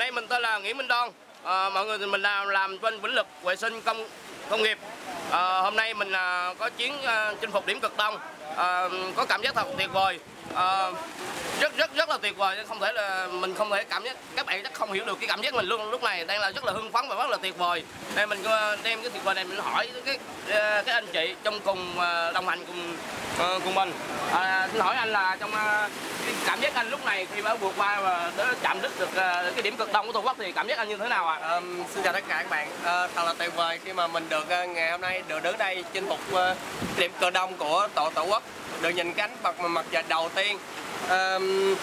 nay mình tên là Nguyễn Minh Đoan. À, mọi người thì mình làm làm bên Vĩnh Lực vệ sinh công công nghiệp. À, hôm nay mình à, có chuyến à, chinh phục điểm cực đông. À, có cảm giác thật tuyệt vời. À, rất rất rất là tuyệt vời không thể là mình không thể cảm giác các bạn chắc không hiểu được cái cảm giác mình luôn lúc này đang là rất là hưng phấn và rất là tuyệt vời nên mình đem cái tuyệt vời này mình hỏi cái cái anh chị trong cùng đồng hành cùng Ờ, cùng mình à, xin hỏi anh là trong ờ, cái cảm giác anh lúc này khi mà vượt qua và chạm đích được ờ, cái điểm cực đông của tổ quốc thì cảm giác anh như thế nào ạ? À? À, xin chào tất cả các bạn à, thật là tuyệt vời khi mà mình được ngày hôm nay được đứng đây chinh phục điểm cực đông của tổ tổ quốc được nhìn cánh mặt mặt trời đầu tiên um,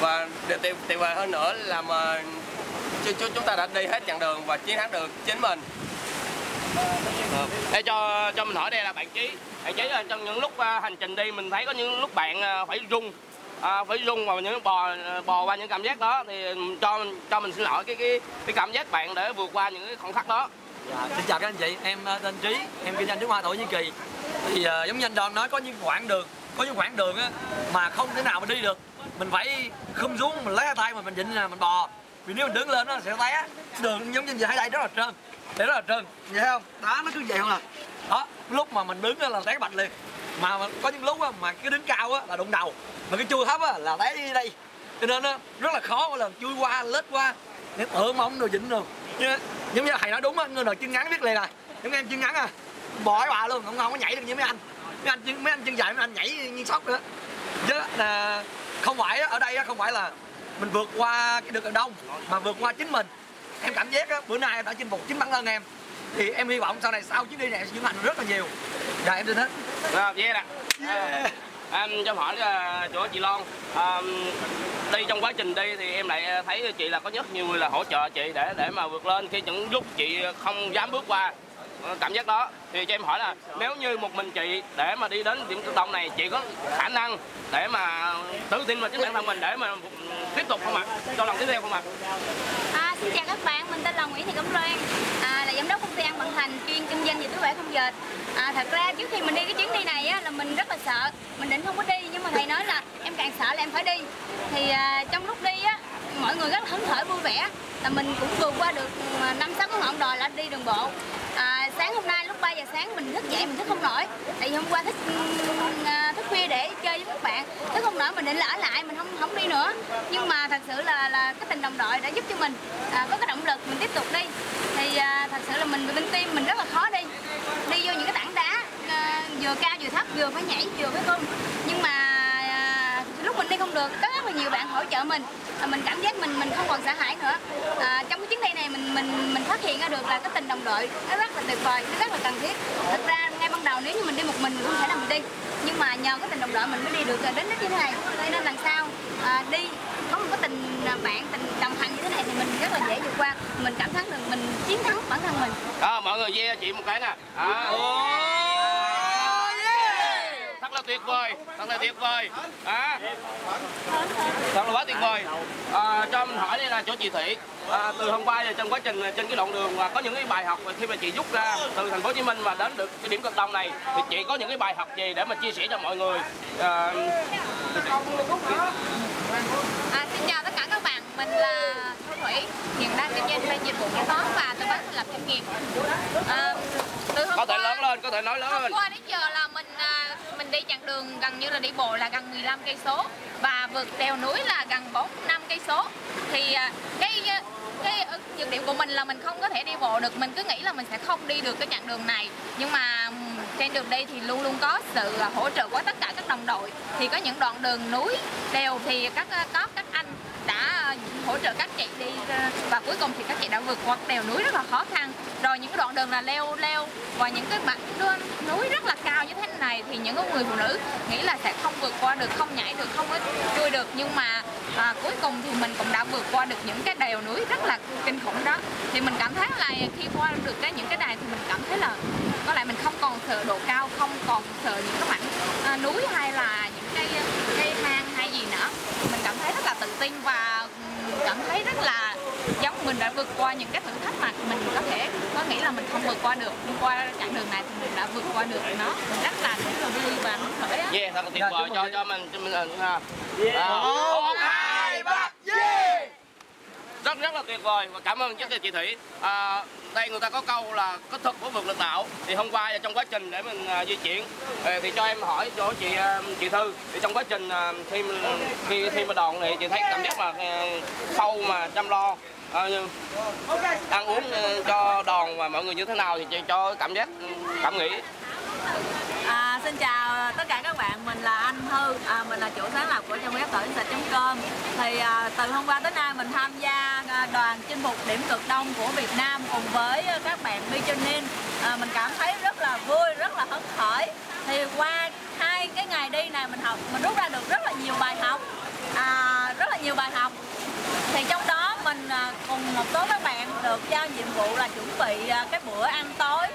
và được tuyệt vời hơn nữa là mà chúng chúng ta đã đi hết chặng đường và chiến thắng được chính mình Ờ, để cho cho mình hỏi đây là bạn trí bạn trí là ờ, trong những lúc uh, hành trình đi mình thấy có những lúc bạn uh, phải rung à, phải rung vào những bò bò qua những cảm giác đó. Thì cho cho mình xin lỗi cái cái cái cảm giác bạn để vượt qua những cái khoảnh khắc đó. Dạ, xin chào các anh chị. Em tên trí em kinh doanh nước hoa thổ nhĩ kỳ. Thì uh, giống như anh đoàn nói có những quãng đường có những khoảng đường á mà không thể nào mà đi được. Mình phải không xuống mình lấy tay mà mình định là mình bò vì nếu mình đứng lên nó sẽ té. Đường giống như vậy đây rất là trơn. Để rất là trơn vậy không? Đá nó cứ vậy không à? Đó lúc mà mình đứng là té bạch liền. Mà có những lúc á, mà cái đứng cao á là đụng đầu. Mà cái chui thấp á là té đi đây. Cho nên nó rất là khó mỗi lần chui qua lết qua. Để tự mong rồi dịnh rồi. Giống như thầy nói đúng á người nào chân ngắn biết liền rồi giống em chân ngắn à. Cái bà luôn không không có nhảy được như mấy anh. Mấy anh chân mấy anh chân dài mấy anh nhảy như sóc nữa. Chứ là không phải ở đây không phải là mình vượt qua cái đường đông mà vượt qua chính mình. Em cảm giác bữa nay em đã chinh phục chính bản thân em. Thì em hy vọng sau này sau chuyến đi này sẽ trưởng thành rất là nhiều. Dạ em xin hết. Rồi yeah ạ yeah. em cho hỏi là chỗ chị Loan à, đi trong quá trình đi thì em lại thấy chị là có rất nhiều người là hỗ trợ chị để để mà vượt lên khi những lúc chị không dám bước qua Ờ, cảm giác đó. Thì cho em hỏi là nếu như một mình chị để mà đi đến điểm tự động này chị có khả năng để mà tự tin vào chính bản thân mình để mà tiếp tục không ạ? Cho lần tiếp theo không ạ? À, xin chào các bạn mình tên là Nguyễn Thị Cẩm Loan à, là giám đốc công ty An Bằng Thành chuyên kinh doanh về túi vải không dệt. À, thật ra trước khi mình đi cái chuyến đi này á, là mình rất là sợ mình định không có đi nhưng mà thầy nói là em càng sợ là em phải đi. Thì à, trong lúc đi á mọi người rất là hứng khởi vui vẻ là mình cũng vượt qua được à, năm sáu cái ngọn đồi là đi đường bộ sáng hôm nay lúc 3 giờ sáng mình thức dậy mình thức không nổi. Tại vì hôm qua thức ừ, à, thức khuya để chơi với các bạn. Thức không nổi mình định là ở lại mình không không đi nữa. Nhưng mà thật sự là là cái tình đồng đội đã giúp cho mình à, có cái động lực mình tiếp tục đi. Thì à, thật sự là mình bên tim mình rất là khó đi. Đi vô những cái tảng đá à, vừa cao vừa thấp vừa phải nhảy vừa phải tung nhưng mà lúc mình đi không được có rất là nhiều bạn hỗ trợ mình. À, mình cảm giác mình mình không còn sợ hãi nữa. À, trong cái chuyến đi này mình mình mình phát hiện ra được là cái tình đồng đội nó rất là tuyệt vời nó rất là cần thiết. Thật ra ngay ban đầu nếu như mình đi một mình mình không thể nào mình đi. Nhưng mà nhờ cái tình đồng đội mình mới đi được đến đích như thế này cho nên lần sau à, đi có một cái tình bạn tình đồng hành như thế này thì mình rất là dễ vượt qua. Mình cảm thấy được mình chiến thắng bản thân mình. Đó mọi người yeah chị một cái nè à. Là tuyệt vời thật là tuyệt vời. À, thật là quá tuyệt vời. À, cho mình hỏi đây là chỗ chị Thị à, từ hôm qua trong quá trình trên cái đoạn đường và có những cái bài học khi mà chị rút ra từ thành phố Hồ Chí Minh mà đến được cái điểm cực đông này thì chị có những cái bài học gì để mà chia sẻ cho mọi người? À, À, xin chào tất cả các bạn, mình là Thu Thủy, hiện đang kinh doanh bên dịch vụ kế toán và tư vấn thành lập doanh nghiệp. À, từ hôm có thể lớn lên, có thể nói lớn lên. Hôm qua đến giờ là mình à, mình đi chặng đường gần như là đi bộ là gần 15 cây số và vượt đèo núi là gần 4 5 cây số. Thì à, cái cái nhược điểm của mình là mình không có thể đi bộ được mình cứ nghĩ là mình sẽ không đi được cái chặng đường này nhưng mà trên đường đi thì luôn luôn có sự hỗ trợ của tất cả các đồng đội thì có những đoạn đường núi đèo thì các có các hỗ trợ các chị đi ờ, và cuối cùng thì các chị đã vượt qua đèo núi rất là khó khăn. Rồi những cái đoạn đường là leo leo và những cái mặt núi rất là cao như thế này thì những người phụ nữ nghĩ là sẽ không vượt qua được không nhảy được không có chui được. Nhưng mà à, cuối cùng thì mình cũng đã vượt qua được những cái đèo núi rất là kinh khủng đó. Thì mình cảm thấy là khi qua được cái những cái đài thì mình cảm thấy là có lẽ mình không còn sợ độ cao không còn sợ những cái mảnh à, núi hay là những cái cây hang hay gì nữa. Mình cảm thấy rất là tự tin và cảm thấy rất là giống mình đã vượt qua những cái thử thách mà mình có thể có nghĩ là mình không vượt qua được. Nhưng qua chặng đường này thì mình đã vượt qua được nó. Mình rất là rất là vui và hứng khởi á. Yeah thật là tuyệt vời. cho cho mình cho mình ha. Yeah. một hai ba. yeah. Rất rất rất là tuyệt vời. Và cảm ơn rất là chị Thủy. À, đây người ta có câu là kết thước của vượt lực đạo thì hôm qua trong quá trình để mình uh, di chuyển ờ, thì cho em hỏi cho chị uh, chị Thư. Thì trong quá trình uh, khi khi khi mà đòn thì chị thấy cảm giác là uh, ờ, sâu mà chăm lo à, ăn uống cho đòn và mọi người như thế nào thì chị cho cảm giác cảm nghĩ. À, xin chào tất cả các bạn, mình là anh Thư, à, mình là chủ sáng lập của trang web tỏi sạch.com Thì à, từ hôm qua tới nay mình tham gia à, đoàn chinh phục điểm cực đông của Việt Nam cùng với các bạn Michelin à, Mình cảm thấy rất là vui, rất là hứng khởi. Thì qua hai cái ngày đi này mình học, mình rút ra được rất là nhiều bài học. À, Rất là nhiều bài học. Thì trong đó mình à, cùng một số các bạn được giao nhiệm vụ là chuẩn bị à, cái bữa ăn tối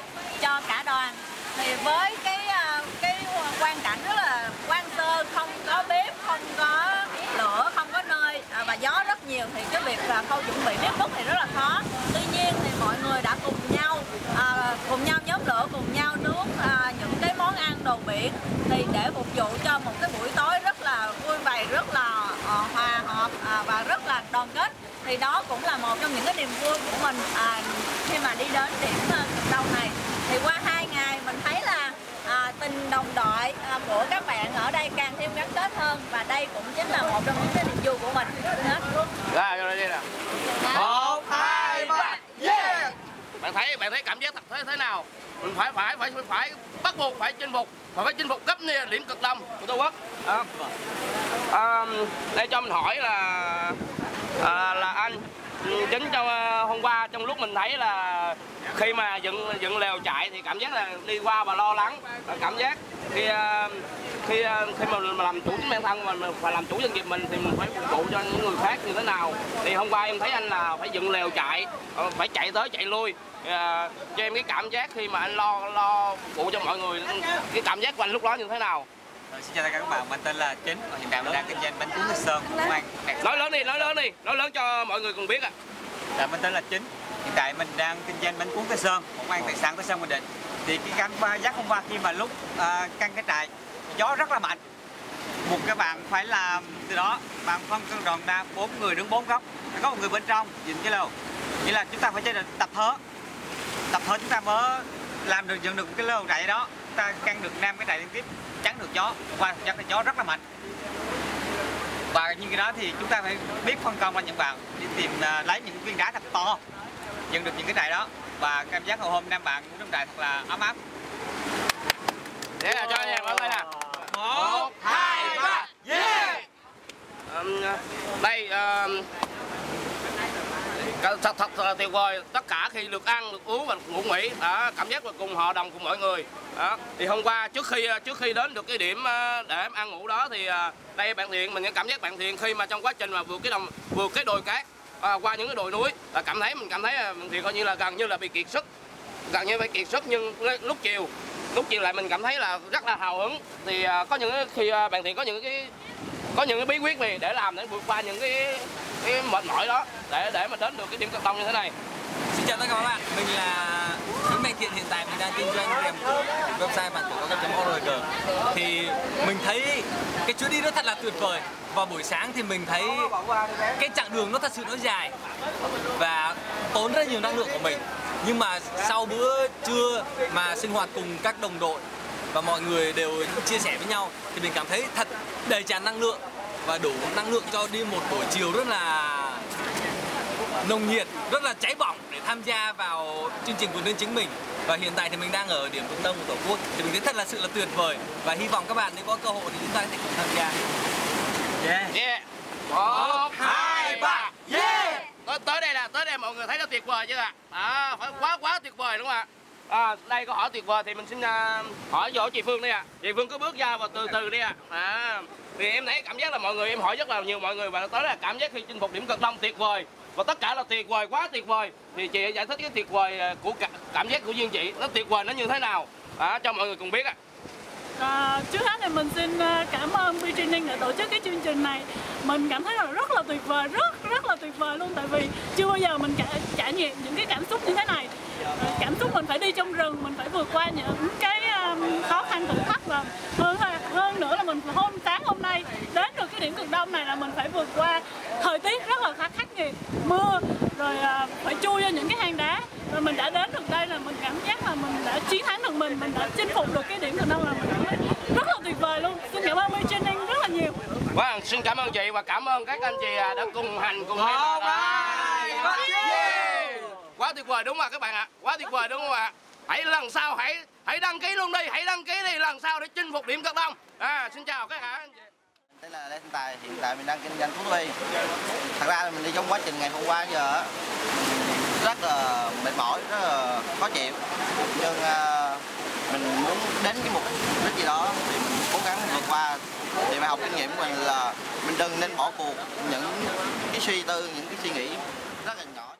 cho cả đoàn thì với cái à, cái quan cảnh rất là quan sơ không có bếp không có lửa không có nơi à, và gió rất nhiều thì cái việc là khâu chuẩn bị bếp đốt thì rất là khó. Tuy nhiên thì mọi người đã cùng nhau à, cùng nhau nhóm lửa cùng nhau nướng à, những cái món ăn đồ biển thì để phục vụ cho một cái buổi tối rất là vui vẻ rất là ờ, hòa hợp à, và rất là đoàn kết. Thì đó cũng là một trong những cái niềm vui của mình à, khi mà đi đến điểm à, uh, đầu này thì qua hai ngày mình thấy là à, tình đồng đội à, của các bạn ở đây càng thêm gắn kết hơn và đây cũng chính là một trong những cái niềm vui của mình hết rồi rồi đi nè một hai ba yeah bạn thấy cảm giác thật thế thế nào? Mình phải phải phải phải bắt buộc phải chinh phục và phải chinh phục cấp điểm cực đông của tổ quốc. À, à, để cho mình hỏi là à, là anh ừ, chính trong à, hôm qua trong lúc mình thấy là khi mà dựng dựng lều chạy thì cảm giác là đi qua và lo lắng và cảm giác khi ờ, khi ờ, khi mà làm chủ chính bản thân mà phải làm chủ doanh nghiệp mình thì mình phải phục vụ cho những người khác như thế nào thì hôm qua em thấy anh là phải dựng lều chạy ờ, phải chạy tới chạy lui à, cho em cái cảm giác khi mà anh lo lo phục vụ cho mọi người cái cảm giác của anh lúc đó như thế nào xin chào tất cả các bạn, mình tên là Chính và hiện tại mình đang kinh doanh bánh cuốn Thanh Sơn. Nói lớn đi, nói lớn đi, nói lớn cho mọi người cùng biết ạ. À. Dạ, mình tên là Chính, hiện tại mình đang kinh doanh bánh cuốn Tây Sơn, một ăn tại xã Tây Sơn Bình Định. Thì cái căn giác hôm qua khi mà lúc à, căn cái trại gió rất là mạnh, một các bạn phải làm từ đó bạn phân cân đoàn ra bốn người đứng bốn góc, có một người bên trong dựng cái lều. Nghĩa là chúng ta phải chơi được tập hớ tập hớ chúng ta mới làm được dựng được cái lều trại đó, chúng ta căn được năm cái trại liên tiếp chắn được gió. Qua chắn được gió rất là mạnh. Và như cái đó thì chúng ta phải biết phân công ra những bạn đi tìm uh, lấy những viên đá thật to dựng được những cái trại đó và cảm giác hồi hôm năm bạn trong trại thật là ấm áp. Để là cho em mọi người nè một hai ba. Yeah. Um, đây um, thật thật tuyệt vời. Tất cả khi được ăn được uống và ngủ nghỉ đó, cảm giác là cùng họ đồng cùng mọi người. Đó. thì hôm qua trước khi trước khi đến được cái điểm ờ, để ăn ngủ đó thì ờ, đây bạn thiện mình cảm giác bạn thiện khi mà trong quá trình mà vượt cái đồng vượt cái đồi cát à, qua những cái đồi núi. Là cảm thấy mình cảm thấy thì coi như là gần như là bị kiệt sức. Gần như bị kiệt sức nhưng lúc chiều lúc chiều lại mình cảm thấy là rất là hào hứng. Thì à, có những khi à, bạn thiện có những cái có những cái bí quyết gì để làm để vượt qua những cái cái mệt mỏi đó để để mà đến được cái điểm cực đông như thế này. Xin chào tất cả các bạn, mình là Nguyễn Mạnh Thiện hiện tại mình đang kinh doanh kèm website bản của các.org Thì mình thấy cái chuyến đi nó thật là tuyệt vời. Và buổi sáng thì mình thấy cái chặng đường nó thật sự nó dài Và tốn rất nhiều năng lượng của mình. Nhưng mà sau bữa trưa mà sinh hoạt cùng các đồng đội và mọi người đều chia sẻ với nhau thì mình cảm thấy thật đầy tràn năng lượng và đủ năng lượng cho đi một buổi chiều rất là nồng nhiệt, rất là cháy bỏng tham gia vào chương trình của nên chính mình. Và hiện tại thì mình đang ở điểm trung tâm của Tổ quốc thì mình thấy thật là sự là tuyệt vời và hy vọng các bạn nếu có cơ hội thì chúng ta sẽ cùng tham gia. Yeah. Yeah. Một, hai, ba. Yeah. Tới, tới đây là tới đây mọi người thấy nó tuyệt vời chưa ạ? À, phải quá quá tuyệt vời đúng không ạ? À, đây câu hỏi tuyệt vời thì mình xin uh, hỏi chỗ chị Phương đi ạ. À. Chị Phương cứ bước ra và từ từ đi ạ. À. à thì em thấy cảm giác là mọi người em hỏi rất là nhiều mọi người và tới là cảm giác khi chinh phục điểm cực đông tuyệt vời và tất cả là tuyệt vời quá tuyệt vời. Thì chị giải thích cái tuyệt vời à, của cảm giác của riêng chị nó tuyệt vời nó như thế nào? À, cho mọi người cùng biết ạ. À, trước hết thì mình xin à, cảm ơn B Training đã tổ chức cái chương trình này. Mình cảm thấy là rất là tuyệt vời rất rất là tuyệt vời luôn tại vì chưa bao giờ mình trải nghiệm những cái cảm xúc như thế này. À, cảm xúc mình phải đi trong rừng mình phải vượt qua những cái khó khăn thử thách và hơn hơn nữa là mình hôm sáng hôm nay đến được cái điểm cực đông này là mình phải vượt qua thời tiết rất là khắc khắc nghiệt mưa rồi à, phải chui vô những cái hang đá rồi mình đã đến được đây là mình cảm giác là mình đã chiến thắng được mình mình đã chinh phục được cái điểm cực đông là mình cảm thấy rất là tuyệt vời luôn xin cảm ơn My Training rất là nhiều Vâng, xin cảm ơn chị và cảm ơn các anh chị à, đã cùng hành cùng em Một, hai, ba, Yeah. Quá tuyệt vời đúng không ạ các bạn ạ? Quá tuyệt vời đúng không ạ? Hãy lần sau hãy hãy đăng ký luôn đi, hãy đăng ký đi lần sau để chinh phục điểm cực đông. À, xin chào các bạn. Đây là hiện tại mình đang kinh doanh thú nuôi. Thật ra là mình đi trong quá trình ngày hôm qua giờ rất là mệt mỏi, rất là khó chịu. Nhưng uh, mình muốn đến cái mục đích gì đó thì mình cố gắng vượt qua. Thì bài học kinh nghiệm của mình là mình đừng nên bỏ cuộc những cái suy tư, những cái suy nghĩ rất là nhỏ.